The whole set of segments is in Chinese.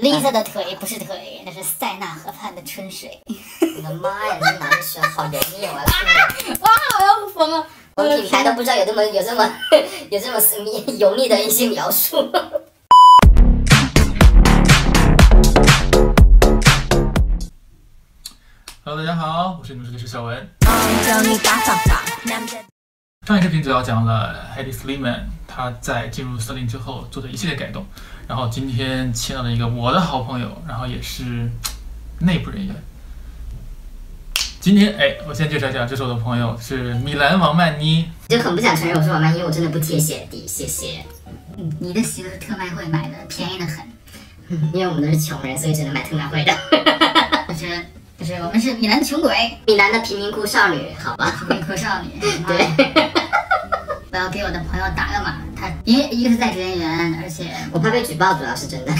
Lisa 的腿不是腿，那是塞纳河畔的春水。我的妈呀，这男生好油腻，我要去！哇，我要疯了！我们品牌都不知道有这么有这么 有这么油腻的一些描述。Hello，大家好，我是你们设计师小文。上一视频主要讲了 Hedy Slimane 他在进入 Celine 之后做的一系列改动，然后今天请到了一个我的好朋友，然后也是内部人员。今天哎，我先介绍一下，这是我的朋友，是米兰王曼妮。就很不想承认我是王曼妮，我真的不贴鞋底，谢谢。嗯，你的鞋子是特卖会买的，便宜的很。因为我们都是穷人，所以只能买特卖会的。就是就是我们是米兰穷鬼，米兰的贫民窟少女，好吧？贫民窟少女，对。我要给我的朋友打个码，他因为一个是在职人员，而且 我怕被举报，主要是真的，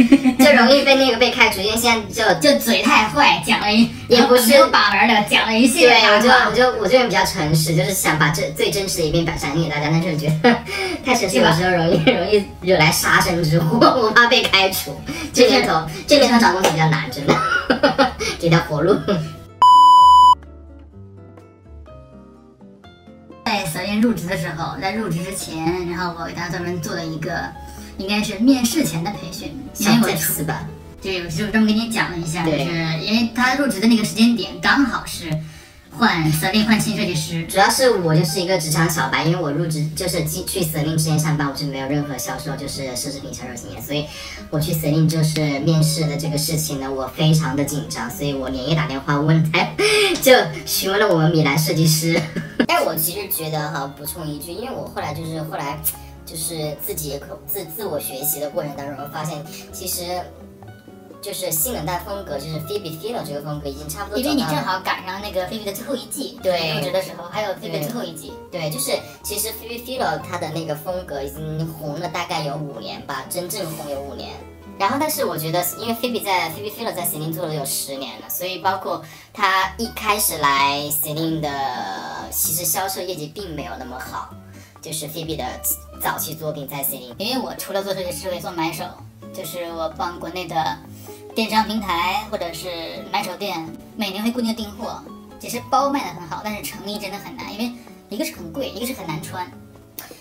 就容易被那个被开除，因为现在就就嘴太坏，讲了一也不是把门的，讲了一系列。对，我就我就我这人比较诚实，就是想把这最真实的一面展现给大家，但是觉得 太诚实有时候容易容易惹来杀身之祸，我怕被开除。这年头这年头找工作比较难，真的，这条活路。入职的时候，在入职之前，然后我给他专门做了一个，应该是面试前的培训，小这次吧，就就专门给你讲了一下，就是因为他入职的那个时间点刚好是。换司令换新设计师，主要是我就是一个职场小白，因为我入职就是去司令之前上班，我是没有任何销售就是奢侈品销售经验，所以我去司令就是面试的这个事情呢，我非常的紧张，所以我连夜打电话问他，就询问了我们米兰设计师。但我其实觉得哈，补充一句，因为我后来就是后来就是自己可自自我学习的过程当中，发现其实。就是新冷淡风格，就是 Phoebe Philo 这个风格已经差不多。因为你正好赶上那个 Phoebe 的最后一季，对，入职的时候还有 Phoebe 最后一季，对，就是其实 Phoebe Philo 他的那个风格已经红了大概有五年吧，真正红有五年。然后，但是我觉得，因为 Phoebe 在 Phoebe Philo 在 Celine 做了有十年了，所以包括他一开始来 Celine 的，其实销售业绩并没有那么好。就是 Phoebe 的早期作品在 Celine，因为我除了做设计师，我也做买手，就是我帮国内的。电商平台或者是买手店，每年会固定订货。其实包卖的很好，但是成衣真的很难，因为一个是很贵，一个是很难穿。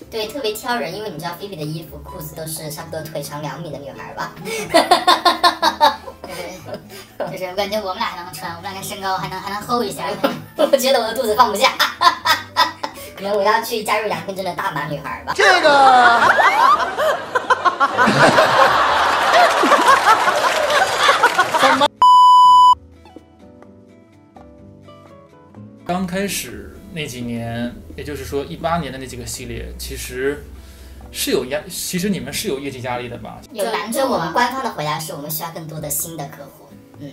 对，特别挑人，因为你知道菲比的衣服、裤子都是差不多腿长两米的女孩吧？就是我感觉我们俩还能穿，我们俩身高还能还能厚一下。我觉得我的肚子放不下，可能我要去加入杨天真的大码女孩吧。这个。刚开始那几年，也就是说一八年的那几个系列，其实是有压，其实你们是有业绩压力的吧？有难度。我们官方的回答是我们需要更多的新的客户。嗯。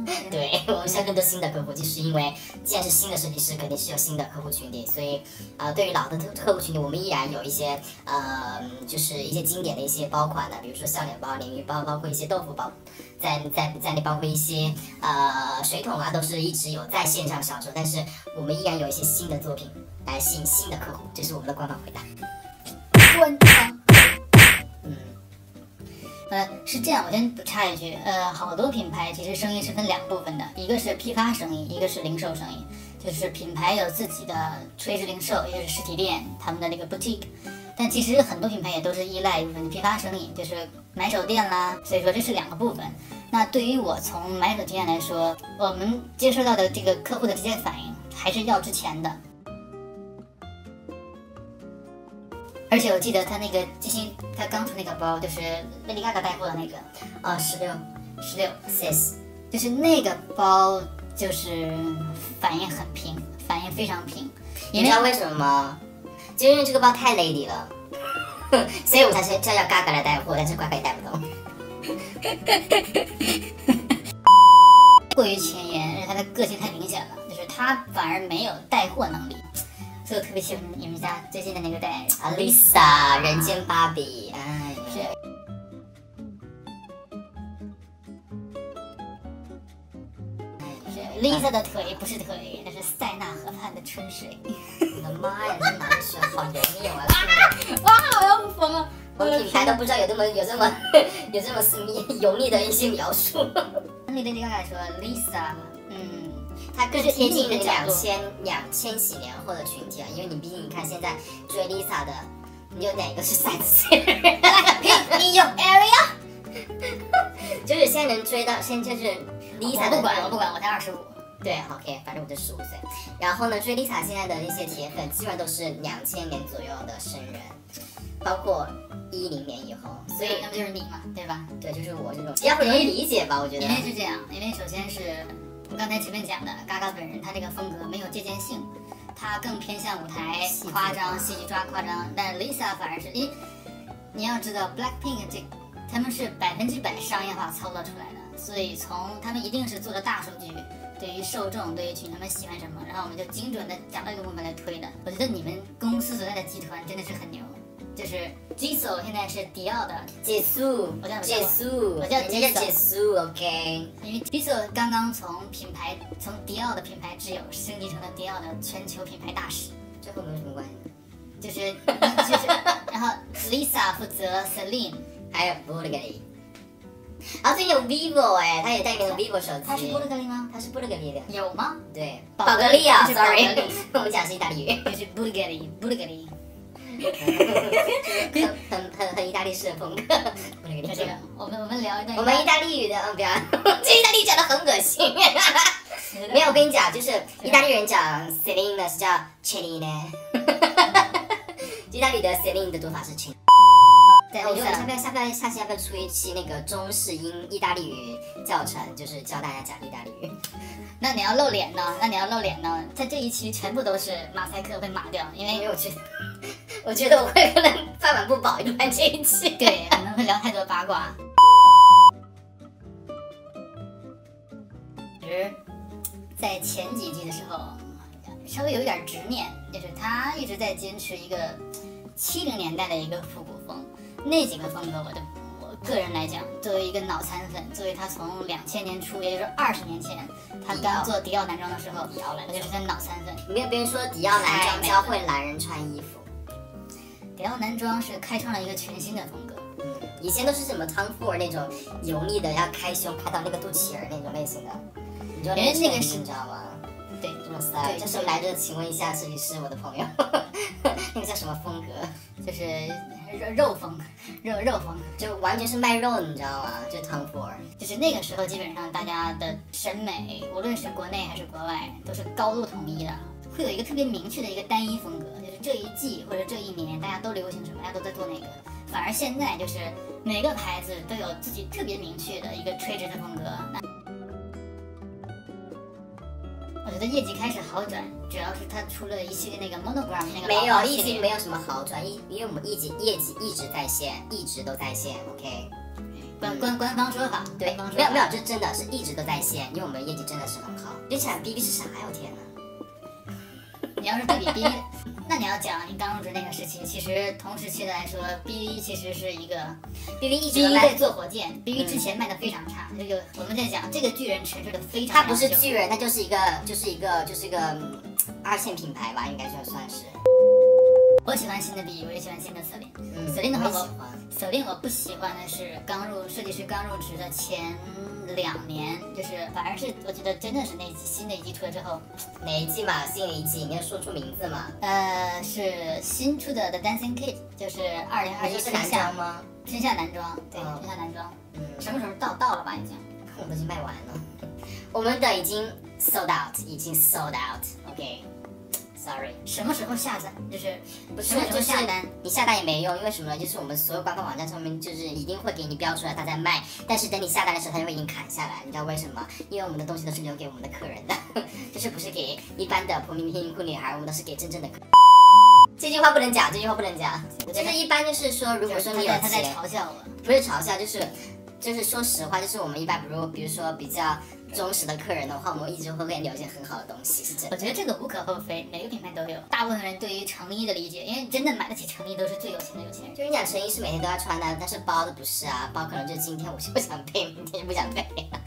对 我们需要更多新的客户，就是因为既然是新的设计师，肯定是有新的客户群体，所以啊，对于老的客客户群体，我们依然有一些呃，就是一些经典的一些包款的，比如说笑脸包、鲢鱼包，包括一些豆腐包，在在在内包括一些呃水桶啊，都是一直有在线上销售，但是我们依然有一些新的作品来吸引新的客户，这是我们的官方回答。官方。嗯呃，是这样，我先补插一句，呃，好多品牌其实生意是分两部分的，一个是批发生意，一个是零售生意。就是品牌有自己的垂直零售，也就是实体店，他们的那个 boutique。但其实很多品牌也都是依赖一部分的批发生意，就是买手店啦。所以说这是两个部分。那对于我从买手经验来说，我们接收到的这个客户的直接反应还是要之前的。而且我记得他那个最新，他刚出那个包，就是 Lady Gaga 带货的那个，啊，十六，十六，sis，就是那个包，就是反应很平，反应非常平。你知道为什么吗？就因为这个包太 lady 了，所以我才是叫叫 Gaga 来带货，但是 Gaga 也带不动。过于前沿，而且他的个性太明显了，就是他反而没有带货能力。就特别喜欢你们家最近的那个代言人 Lisa 人间芭比，哎，是。是 Lisa 的腿不是腿，那是塞纳河畔的春水。我的妈呀，这男生好油腻，我要去！哇，我要疯了！我们品牌都不知道有这么有这么 有这么私密油腻的一些描述。Lady Gaga 说 Lisa，嗯，它更贴近这是以你的角度两千两千禧年后的群体啊，因为你毕竟你看现在追 Lisa 的，你有哪个是三十岁的人？你有 area？就是现在能追到，现在就是 Lisa 的我不管，我不管，我才二十五。对，OK，反正我就十五岁。然后呢，追 Lisa 现在的那些铁粉，基本上都是两千年左右的生人，包括一零年以后，所以那不就是你嘛，对吧？对，就是我这种比较不容易理解吧，我觉得因。为是这样，因为首先是我刚才前面讲的，Gaga 本人他这个风格没有借鉴性，他更偏向舞台夸张、戏剧抓夸张，但 Lisa 反而是，因为你要知道 Blackpink 这他们是百分之百商业化操作出来的，所以从他们一定是做的大数据。对于受众，对于群众们喜欢什么，然后我们就精准的找到一个部门来推的。我觉得你们公司所在的集团真的是很牛，就是 Jisoo 现在是迪奥的结束我叫，结束，我叫人家叫 Jisoo 结束，OK。因为 Diesel 刚刚从品牌从迪奥的品牌挚友升级成了迪奥的全球品牌大使，这和我们有什么关系？就是就是，然后 Lisa 负责 Celine，还有 Bulgari。啊，最近有 vivo 哎，它也代言了 vivo 手机。他是波特格利吗？它是布鲁格利的。有吗？对，宝宝格丽啊，sorry，我们讲的是意大利语，就是 Bulgari，Bulgari，很很很很意大利式的风格。布鲁格就这个。，我们我们聊一段。我们意大利语的，嗯，不要，这意大利讲的很恶心。没有，我跟你讲，就是意大利人讲 Celine 呢是叫 Celine，意大利的 Celine 的读法是 Celine。在我下不下不要下期要不要出一期那个中式英意大利语教程，就是教大家讲意大利语。那你要露脸呢？那你要露脸呢？在这一期全部都是马赛克被码掉，因为因为我觉得，我觉得我会可能饭碗不保一段这一期。对可能会聊太多八卦。其实，在前几季的时候，稍微有一点执念，就是他一直在坚持一个七零年代的一个复古风，那几个风格我就。我个人来讲，作为一个脑残粉，作为他从两千年初，也就是二十年前，他刚做迪奥男装的时候，迪奥就是他脑残粉。没有别人说迪奥男装教会男人穿衣服，迪奥男装是开创了一个全新的风格，嗯，以前都是什么 Tom Ford 那种油腻的，要开胸开到那个肚脐眼儿那种类型的，你就因为那个是你知道吗？对，这种 style，对这是来着，请问一下设计师，我的朋友，那个叫什么风格？就是肉肉风，肉肉风，就完全是卖肉，你知道吗？就 Tom Ford，就是那个时候基本上大家的审美，无论是国内还是国外，都是高度统一的，会有一个特别明确的一个单一风格，就是这一季或者这一年大家都流行什么，大家都在做那个。反而现在就是每个牌子都有自己特别明确的一个垂直的风格。那我觉得业绩开始好转，主要是它出了一系列那个 monogram 那个没有，老花系列一直没有什么好转，一因为我们一直业绩一直在线，一直都在线，OK。官官官方说法，对，没有没有，这真的是一直都在线，因为我们业绩真的是很好。接下来 BB 是啥呀？我天哪！你要是对比 B，那你要讲你刚入职那个时期，其实同时期来说，B 其实是一个 B 一一直在在，做火箭，B 一之前卖的非常差，这个我们在讲这个巨人诠释的非常它不是巨人，它就是一个就是一个就是一个嗯二线品牌吧，应该就算是。我喜欢新的 B，我也喜欢新的 Celine。嗯 Celine 的话我。Celine 我不喜欢的是刚入设计师刚入职的前两年，就是反而是我觉得真的是那一季新的一季出来之后，哪一季嘛？新的一季，你要说出名字嘛？呃，是新出的 The Dancing Kid，就是二零二一春夏装吗？春夏男装，对，嗯春夏男装，嗯，什么时候到到了吧已经。我们已经卖完了，我们的已经 sold out，已经 sold out。OK，sorry，、什么时候下单？就是不什么时候就是下单？你下单也没用，因为什么呢？就是我们所有官方网站上面就是一定会给你标出来它在卖，但是等你下单的时候，它就会给你砍下来。你知道为什么？因为我们的东西都是留给我们的客人的，就是不是给一般的普明星酷女孩，我们都是给真正的客。这句话不能讲，这句话不能讲。就是一般就是说，如果说你有他在，嘲笑我，不是嘲笑，就是就是说实话，就是我们一般比如比如说比较忠实的客人的话，我们一直会给你留一些很好的东西，是真的。我觉得这个无可厚非，每个品牌都有。大部分人对于成衣的理解，因为真的买得起成衣都是最有钱的有钱人。就是你讲成衣是每天都要穿的，但是包的不是啊，包可能就今天我就不想配，明天就不想配，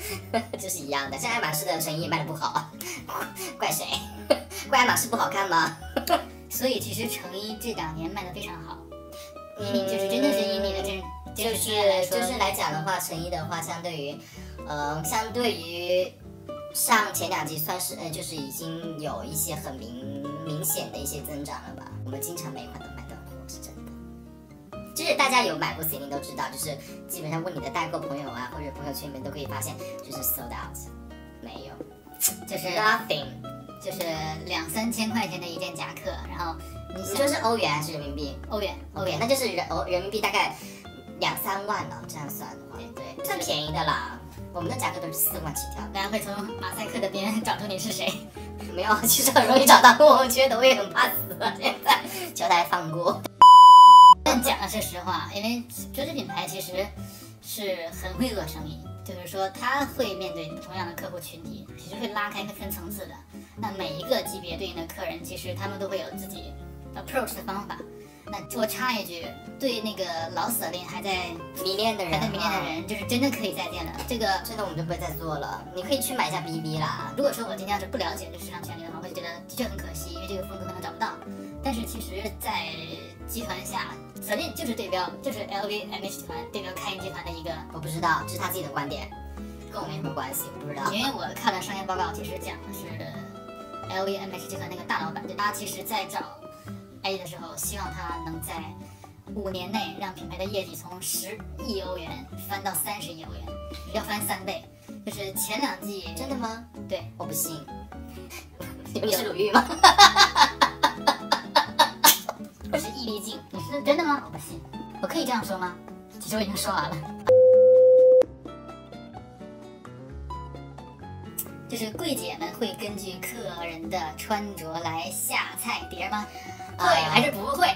就是一样的。像爱马仕的成衣卖的不好，怪谁？怪爱马仕不好看吗？所以其实成衣这两年卖的非常好。就是真的是以你的真真就是就是来讲的话，成衣的话，相对于，呃，相对于上前两季算是呃，就是已经有一些很明明显的一些增长了吧。我们经常每款都买断货，是真的。就是大家有买过 Celine 都知道，就是基本上问你的代购朋友啊，或者朋友圈里面都可以发现，就是 sold out，没有就是 nothing，就是两三千块钱的一件夹克，然后你说是欧元还是人民币欧元欧元，那就是人欧人民币大概两三万了，这样算的话，对，算便宜的啦。我们的价格都是四万起跳。大家会从马赛克的边找出你是谁。没有，其实很容易找到我，我觉得我也很怕死了。现在求大家放过。但讲的是实话，因为奢侈品牌其实是很会做生意，就是说他会面对同样的客户群体，其实会拉开分层次的。那每一个级别对应的客人，其实他们都会有自己 approach 的方法。那我插一句，对那个老舍令还在迷恋的人，还在迷恋的，人，就是真的可以再见了。这个真的我们就不会再做了。你可以去买一下 BB 啦。如果说我今天要是不了解这市场潜力的话，我会觉得的确很可惜，因为这个风格可能找不到。但是其实，在集团下，舍令就是对标，就是 LVMH 集团对标开云集团的一个。我不知道，这是他自己的观点，跟我没什么关系，我不知道。因为我看了商业报告，其实讲的是 LVMH 集团那个大老板，对他其实在找 A 的时候，希望它能在五年内让品牌的业绩从十亿欧元翻到三十亿欧元，要翻三倍。就是前两季真的吗？对，我不信。你们是鲁豫吗？我 是易立竞，你是真的吗？我不信，我可以这样说吗？其实我已经说完了。就是柜姐们会根据客人的穿着来下菜碟吗？会还是不会？